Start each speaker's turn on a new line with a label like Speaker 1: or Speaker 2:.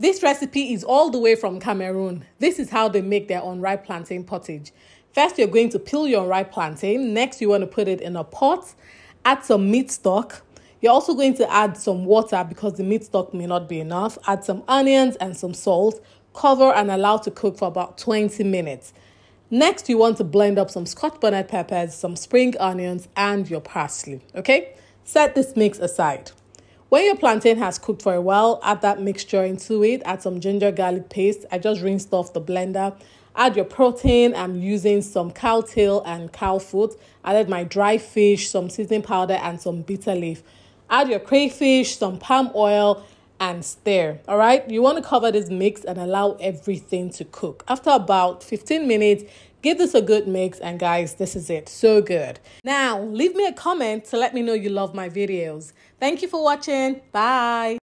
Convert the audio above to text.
Speaker 1: This recipe is all the way from Cameroon. This is how they make their unripe plantain pottage. First, you're going to peel your unripe plantain. Next, you want to put it in a pot, add some meat stock. You're also going to add some water because the meat stock may not be enough. Add some onions and some salt. Cover and allow to cook for about 20 minutes. Next, you want to blend up some scotch bonnet peppers, some spring onions, and your parsley. Okay? Set this mix aside. When your plantain has cooked for a while, add that mixture into it. Add some ginger garlic paste. I just rinsed off the blender. Add your protein. I'm using some cow tail and cow foot. Added my dry fish, some seasoning powder, and some bitter leaf. Add your crayfish, some palm oil, and stir. All right, you want to cover this mix and allow everything to cook. After about 15 minutes, give this a good mix, and guys, this is it. So good. Now, leave me a comment to let me know you love my videos. Thank you for watching. Bye.